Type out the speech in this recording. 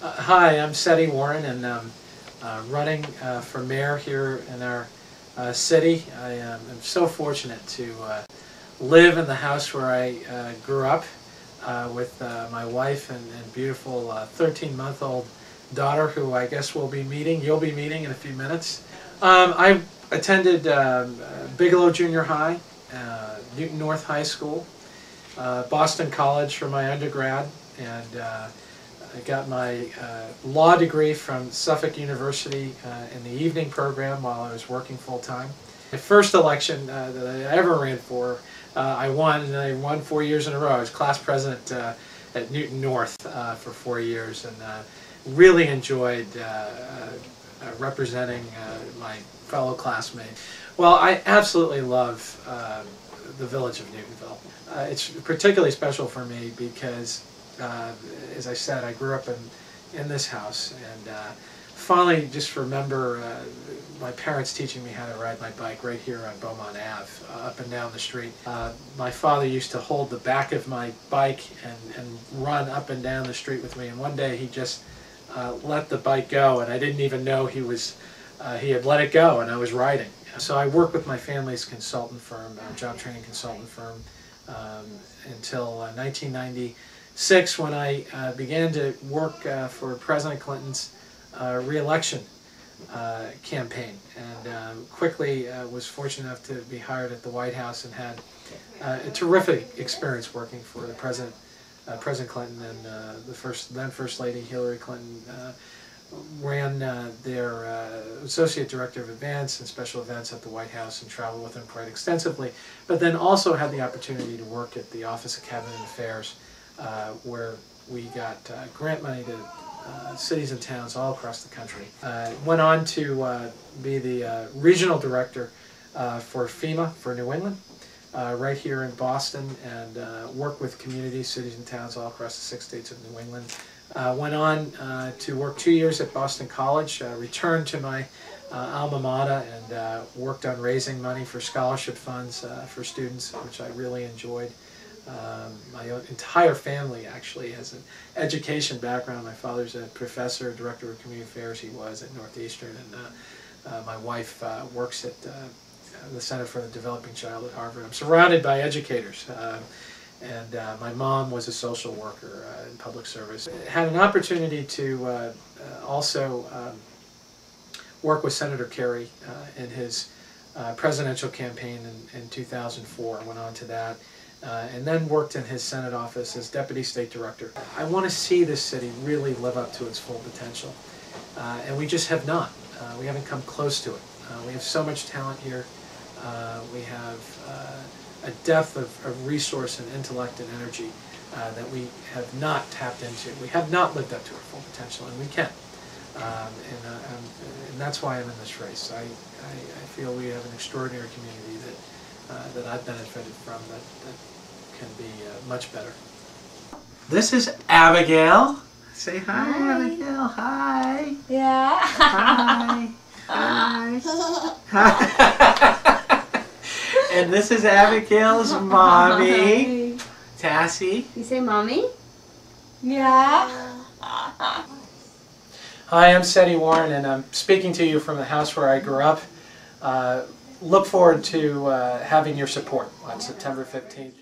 Uh, Hi, I'm Setti Warren and um, uh, running uh, for mayor here in our uh, city. I um, am so fortunate to uh, live in the house where I uh, grew up with my wife and, and beautiful 13-month-old daughter who I guess we'll be meeting, you'll be meeting in a few minutes. Um, I attended um, Bigelow Junior High, Newton North High School, Boston College for my undergrad, and I got my uh, law degree from Suffolk University uh, in the evening program while I was working full-time. My first election uh, that I ever ran for, uh, I won, and I won four years in a row. I was class president uh, at Newton North for four years, and really enjoyed representing my fellow classmates. Well, I absolutely love the village of Newtonville. Uh, it's particularly special for me because, uh, as I said, I grew up in, in this house. And uh, finally, just remember uh, my parents teaching me how to ride my bike right here on Beaumont Ave, uh, up and down the street. Uh, my father used to hold the back of my bike and, and run up and down the street with me. And one day he just uh, let the bike go, and I didn't even know he was he had let it go, and I was riding. So I worked with my family's consultant firm, job training consultant firm, um, until 1990 six when I uh, began to work uh, for President Clinton's uh, reelection uh, campaign, and uh, quickly uh, was fortunate enough to be hired at the White House and had a terrific experience working for the president, President Clinton, and the first then First Lady Hillary Clinton. ran their associate director of events and special events at the White House and traveled with them quite extensively, but then also had the opportunity to work at the Office of Cabinet Affairs uh, where we got uh, grant money to uh, cities and towns all across the country. Uh, went on to uh, be the regional director for FEMA for New England. Right here in Boston and work with communities, cities and towns all across the six states of New England. Went on to work two years at Boston College, returned to my uh, alma mater, and uh, worked on raising money for scholarship funds uh, for students, which I really enjoyed. Um, my own entire family actually has an education background. My father's a professor, director of community affairs, he was at Northeastern, and uh, uh, my wife uh, works at uh, the Center for the Developing Child at Harvard. I'm surrounded by educators. Uh, and uh, my mom was a social worker uh, in public service. Had an opportunity to also um, work with Senator Kerry in his presidential campaign in, in 2004. I went on to that. Uh, and then worked in his Senate office as Deputy State Director. I want to see this city really live up to its full potential. Uh, and we just have not. Uh, we haven't come close to it. Uh, we have so much talent here. Uh, we have uh, a depth of, of resource and intellect and energy that we have not tapped into. We have not lived up to our full potential, and we can. Um, and, and that's why I'm in this race. I, I, I feel we have an extraordinary community that uh, that I've benefited from that, that can be uh, much better. This is Abigail. Say hi, Hi. Abigail. Hi. Yeah. Hi. Hi. and this is Abigail's mommy, Tassie. You say mommy? Yeah. Hi, I'm Setti Warren, and I'm speaking to you from the house where I grew up. Uh, look forward to uh, having your support on September 15th.